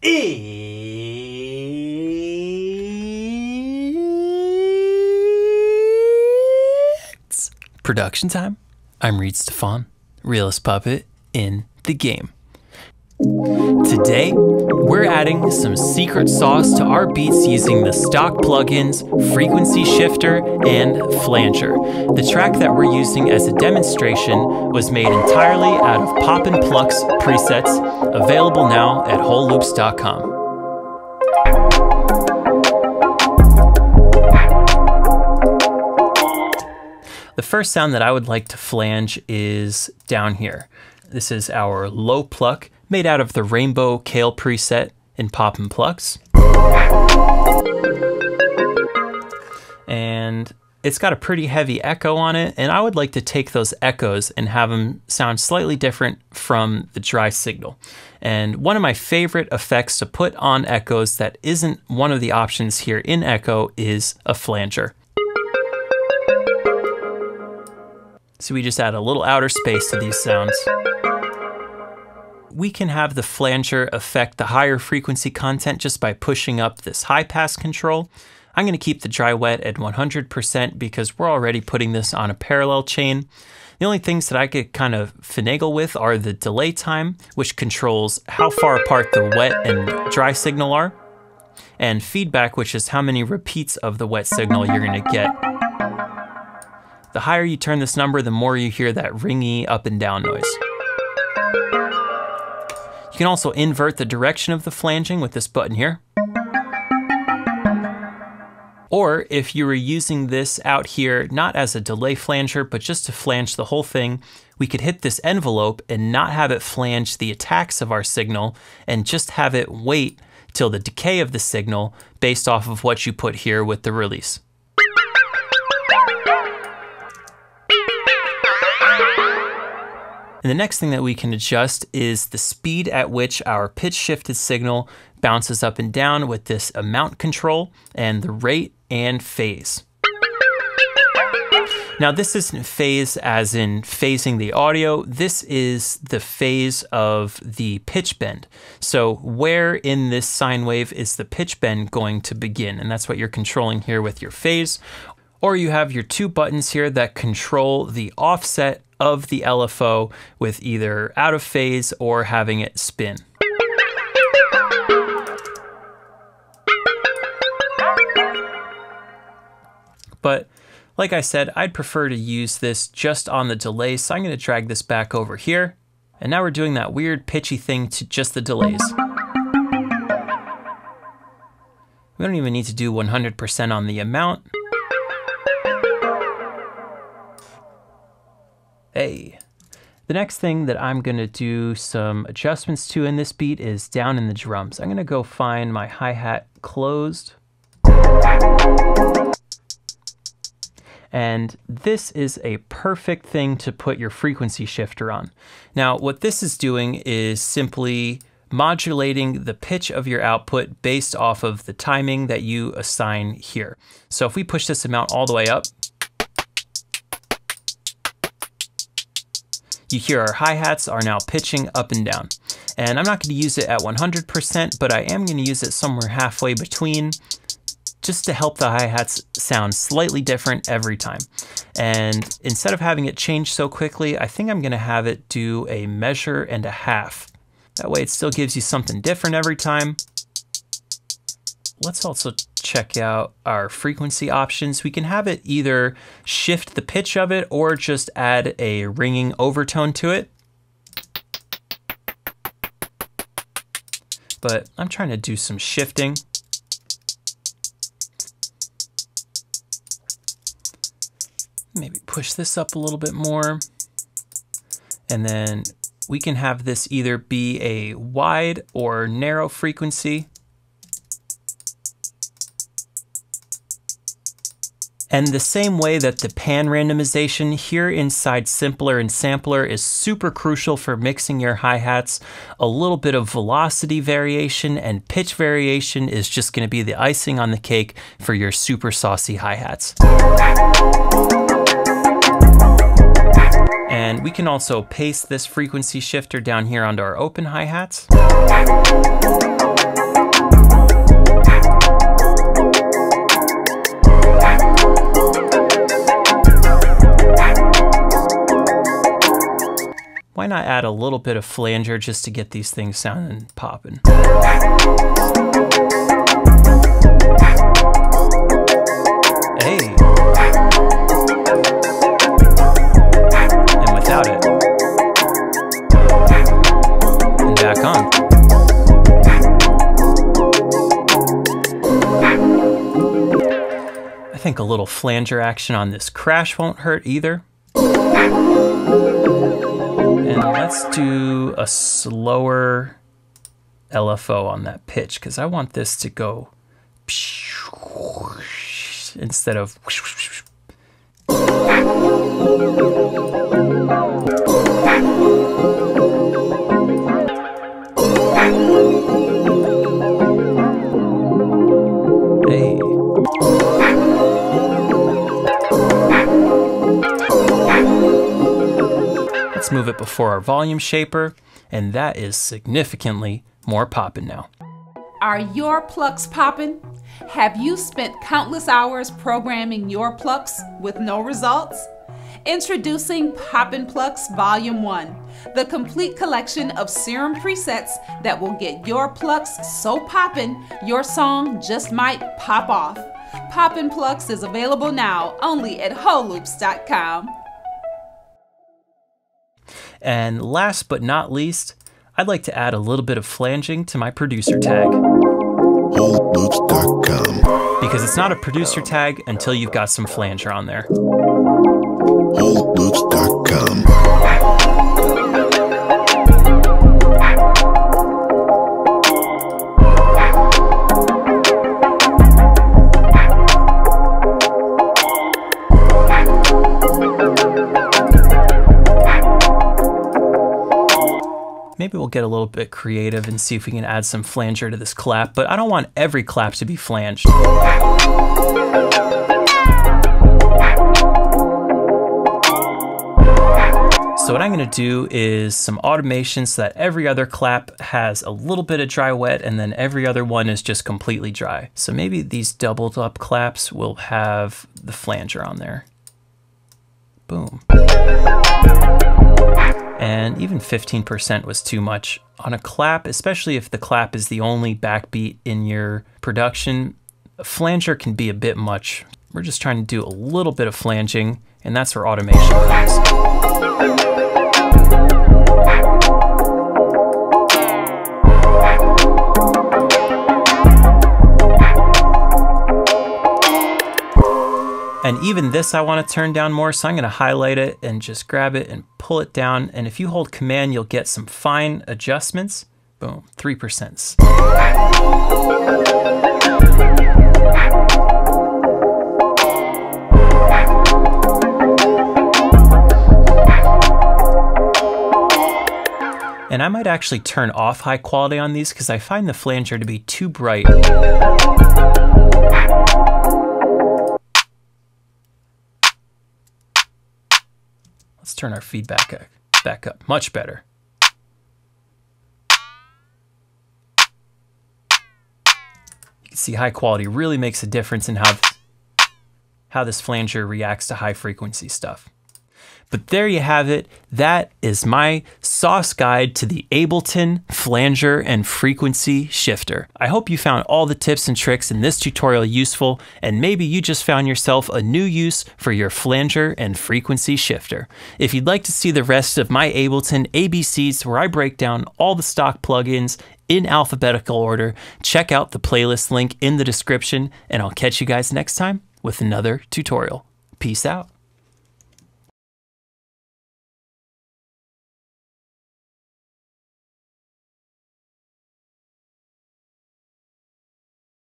It's production time. I'm Reid Stefan, realist puppet in the game. Today, we're adding some secret sauce to our beats using the stock plugins, Frequency Shifter, and Flanger. The track that we're using as a demonstration was made entirely out of Poppin' Plucks presets, available now at wholeloops.com. The first sound that I would like to flange is down here. This is our low pluck made out of the Rainbow Kale preset in Poppin' Plucks. And it's got a pretty heavy echo on it, and I would like to take those echoes and have them sound slightly different from the dry signal. And one of my favorite effects to put on echoes that isn't one of the options here in Echo is a flanger. So we just add a little outer space to these sounds we can have the flanger affect the higher frequency content just by pushing up this high pass control. I'm going to keep the dry wet at 100% because we're already putting this on a parallel chain. The only things that I could kind of finagle with are the delay time, which controls how far apart the wet and dry signal are, and feedback, which is how many repeats of the wet signal you're going to get. The higher you turn this number, the more you hear that ringy up and down noise. You can also invert the direction of the flanging with this button here. Or if you were using this out here, not as a delay flanger, but just to flange the whole thing, we could hit this envelope and not have it flange the attacks of our signal and just have it wait till the decay of the signal based off of what you put here with the release. And the next thing that we can adjust is the speed at which our pitch shifted signal bounces up and down with this amount control and the rate and phase. Now this isn't phase as in phasing the audio, this is the phase of the pitch bend. So where in this sine wave is the pitch bend going to begin? And that's what you're controlling here with your phase. Or you have your two buttons here that control the offset of the LFO with either out of phase or having it spin. But like I said, I'd prefer to use this just on the delay, so I'm going to drag this back over here. And now we're doing that weird pitchy thing to just the delays. We don't even need to do 100% on the amount. Hey. The next thing that I'm going to do some adjustments to in this beat is down in the drums. I'm going to go find my hi-hat closed. And this is a perfect thing to put your frequency shifter on. Now, what this is doing is simply modulating the pitch of your output based off of the timing that you assign here. So if we push this amount all the way up, you hear our hi-hats are now pitching up and down. And I'm not going to use it at 100%, but I am going to use it somewhere halfway between just to help the hi-hats sound slightly different every time. And instead of having it change so quickly, I think I'm going to have it do a measure and a half. That way it still gives you something different every time. Let's also check out our frequency options, we can have it either shift the pitch of it or just add a ringing overtone to it. But I'm trying to do some shifting. Maybe push this up a little bit more. And then we can have this either be a wide or narrow frequency. And the same way that the pan randomization here inside Simpler and Sampler is super crucial for mixing your hi-hats, a little bit of velocity variation and pitch variation is just gonna be the icing on the cake for your super saucy hi-hats. And And we can also paste this frequency shifter down here onto our open hi-hats. Not add a little bit of flanger just to get these things sounding popping? Hey. And without it. And back on. I think a little flanger action on this crash won't hurt either. And let's do a slower LFO on that pitch because I want this to go instead of it before our volume shaper, and that is significantly more popping now. Are your plucks popping? Have you spent countless hours programming your plucks with no results? Introducing Poppin' Plucks Volume 1, the complete collection of serum presets that will get your plucks so poppin' your song just might pop off. Poppin' Plucks is available now only at wholeloops.com. And last but not least, I'd like to add a little bit of flanging to my producer tag. Because it's not a producer tag until you've got some flanger on there. Maybe we'll get a little bit creative and see if we can add some flanger to this clap, but I don't want every clap to be flanged. So what I'm going to do is some automation so that every other clap has a little bit of dry wet and then every other one is just completely dry. So maybe these doubled up claps will have the flanger on there. Boom and even 15% was too much. On a clap, especially if the clap is the only backbeat in your production, a flanger can be a bit much. We're just trying to do a little bit of flanging, and that's where automation comes. And even this I want to turn down more, so I'm going to highlight it and just grab it and pull it down. And if you hold Command, you'll get some fine adjustments. Boom, 3%. And I might actually turn off high quality on these because I find the flanger to be too bright. Let's turn our feedback back up. Much better. You can see high quality really makes a difference in how, how this flanger reacts to high frequency stuff. But there you have it. That is my sauce guide to the Ableton flanger and frequency shifter. I hope you found all the tips and tricks in this tutorial useful, and maybe you just found yourself a new use for your flanger and frequency shifter. If you'd like to see the rest of my Ableton ABCs where I break down all the stock plugins in alphabetical order, check out the playlist link in the description, and I'll catch you guys next time with another tutorial. Peace out.